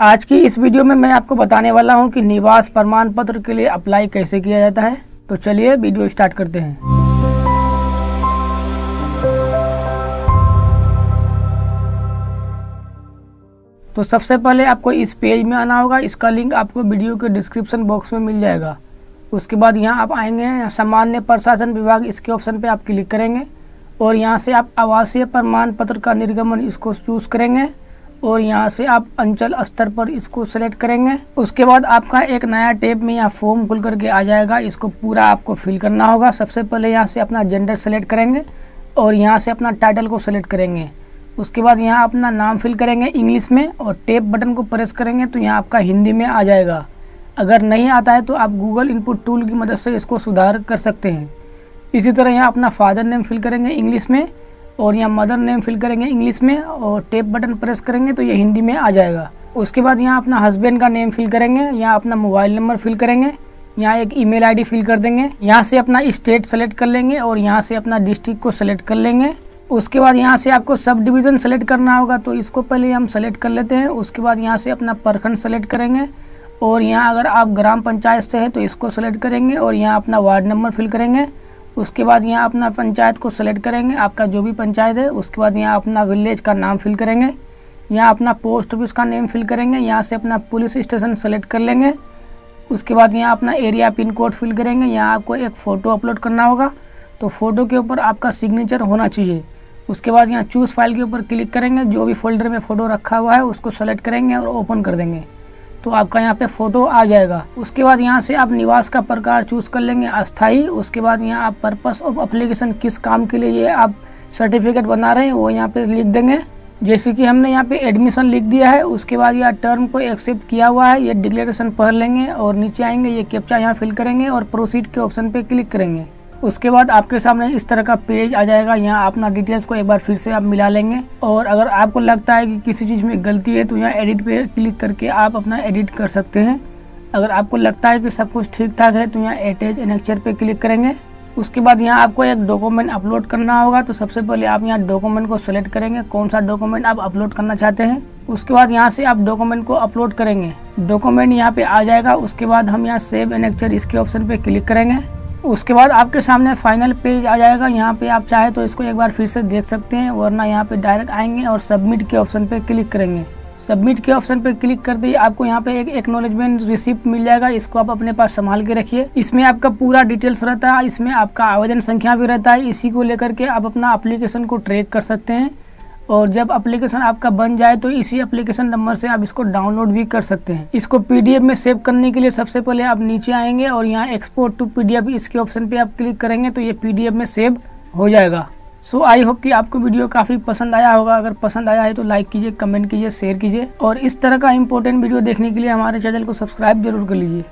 आज की इस वीडियो में मैं आपको बताने वाला हूँ कि निवास प्रमाण पत्र के लिए अप्लाई कैसे किया जाता है। तो चलिए वीडियो स्टार्ट करते हैं। तो सबसे पहले आपको इस पेज में आना होगा। इसका लिंक आपको वीडियो के डिस्क्रिप्शन बॉक्स में मिल जाएगा। उसके बाद यहाँ आप आएँगे। सामान्य प्रशासन विभाग, इसके ऑप्शन पे आप क्लिक करेंगे और यहाँ से आप आवासीय प्रमाण पत्र का निर्गमन इसको चूज़ करेंगे। और यहाँ से आप अंचल स्तर पर इसको सेलेक्ट करेंगे। उसके बाद आपका एक नया टेप में यहाँ फॉर्म खुल करके आ जाएगा। इसको पूरा आपको फिल करना होगा। सबसे पहले यहाँ से अपना जेंडर सेलेक्ट करेंगे और यहाँ से अपना टाइटल को सेलेक्ट करेंगे। उसके बाद यहाँ अपना नाम फिल करेंगे इंग्लिश में और टेप बटन को प्रेस करेंगे तो यहाँ आपका हिंदी में आ जाएगा। अगर नहीं आता है तो आप गूगल इनपुट टूल की मदद से इसको सुधार कर सकते हैं। इसी तरह यहाँ अपना फादर नेम फिल करेंगे इंग्लिश में। और यहाँ मदर नेम फिल करेंगे इंग्लिश में और टेप बटन प्रेस करेंगे तो ये हिंदी में आ जाएगा। उसके बाद यहाँ अपना हस्बैंड का नेम फिल करेंगे, यहाँ अपना मोबाइल नंबर फिल करेंगे, यहाँ एक ईमेल आईडी फिल कर देंगे, यहाँ से अपना स्टेट सेलेक्ट कर लेंगे और यहाँ से अपना डिस्ट्रिक्ट को सेलेक्ट कर लेंगे। उसके बाद यहाँ से आपको सब डिवीज़न सेलेक्ट करना होगा तो इसको पहले हम सेलेक्ट कर लेते हैं, उसके बाद यहाँ से अपना प्रखंड सेलेक्ट करेंगे और यहाँ अगर आप ग्राम पंचायत से हैं तो इसको सेलेक्ट करेंगे और यहाँ अपना वार्ड नंबर फिल करेंगे। उसके बाद यहाँ अपना पंचायत को सेलेक्ट करेंगे, आपका जो भी पंचायत है, उसके बाद यहाँ अपना विलेज का नाम फिल करेंगे। यहाँ अपना पोस्ट ऑफ़िस का नेम फिल करेंगे, यहाँ से अपना पुलिस स्टेशन सेलेक्ट कर लेंगे। उसके बाद यहाँ अपना एरिया पिन कोड फिल करेंगे, यहाँ आपको एक फ़ोटो अपलोड करना होगा। तो फ़ोटो के ऊपर आपका सिग्नेचर होना चाहिए। उसके बाद यहाँ चूज़ फ़ाइल के ऊपर क्लिक करेंगे, जो भी फोल्डर में फ़ोटो रखा हुआ है, उसको सेलेक्ट करेंगे और ओपन कर देंगे। तो आपका यहाँ पे फ़ोटो आ जाएगा। उसके बाद यहाँ से आप निवास का प्रकार चूज़ कर लेंगे, अस्थाई। उसके बाद यहाँ आप पर्पस ऑफ़ अप्लीकेशन किस काम के लिए ये आप सर्टिफिकेट बना रहे हैं, वो यहाँ पे लिख देंगे। जैसे कि हमने यहाँ पे एडमिशन लिख दिया है, उसके बाद यह टर्म को एक्सेप्ट किया हुआ है ये डिक्लेरेशन पढ़ लेंगे और नीचे आएँगे ये कैप्चा यहाँ फिल करेंगे और प्रोसीड के ऑप्शन पे क्लिक करेंगे। उसके बाद आपके सामने इस तरह का पेज आ जाएगा, यहाँ अपना डिटेल्स को एक बार फिर से आप मिला लेंगे। और अगर आपको लगता है कि किसी चीज़ में गलती है तो यहाँ एडिट पे क्लिक करके आप अपना एडिट कर सकते हैं। अगर आपको लगता है कि सब कुछ ठीक ठाक है तो यहाँ एटेच एनेक्चर पे क्लिक करेंगे। उसके बाद यहाँ आपको एक डॉक्यूमेंट अपलोड करना होगा तो सबसे पहले आप यहाँ डॉक्यूमेंट को सेलेक्ट करेंगे। कौन सा डॉक्यूमेंट आप अपलोड करना चाहते हैं? उसके बाद यहाँ से आप डॉक्यूमेंट को अपलोड करेंगे। डॉक्यूमेंट यहाँ पे आ जाएगा। उसके बाद हम यहाँ सेव एनेक्चर इसके ऑप्शन पे क्लिक करेंगे। उसके बाद आपके सामने फाइनल पेज आ जाएगा। यहाँ पे आप चाहे तो इसको एक बार फिर से देख सकते हैं, वरना यहाँ पे डायरेक्ट आएँगे और सबमिट के ऑप्शन पे क्लिक करेंगे। सबमिट के ऑप्शन पर क्लिक कर दिए आपको यहाँ पे एक एक्नोलेजमेंट रिसिप्ट मिल जाएगा। इसको आप अपने पास संभाल के रखिए। इसमें आपका पूरा डिटेल्स रहता है। इसमें आपका आवेदन संख्या भी रहता है। इसी को लेकर के आप अपना अप्लीकेशन को ट्रैक कर सकते हैं। और जब एप्लीकेशन आपका बन जाए तो इसी एप्लीकेशन नंबर से आप इसको डाउनलोड भी कर सकते हैं। इसको पीडीएफ में सेव करने के लिए सबसे पहले आप नीचे आएँगे और यहाँ एक्सपोर्ट टू पीडीएफ इसके ऑप्शन पे आप क्लिक करेंगे तो ये पीडीएफ में सेव हो जाएगा। सो आई होप कि आपको वीडियो काफ़ी पसंद आया होगा। अगर पसंद आया है तो लाइक कीजिए कमेंट कीजिए शेयर कीजिए। और इस तरह का इंपॉर्टेंट वीडियो देखने के लिए हमारे चैनल को सब्सक्राइब ज़रूर कर लीजिए।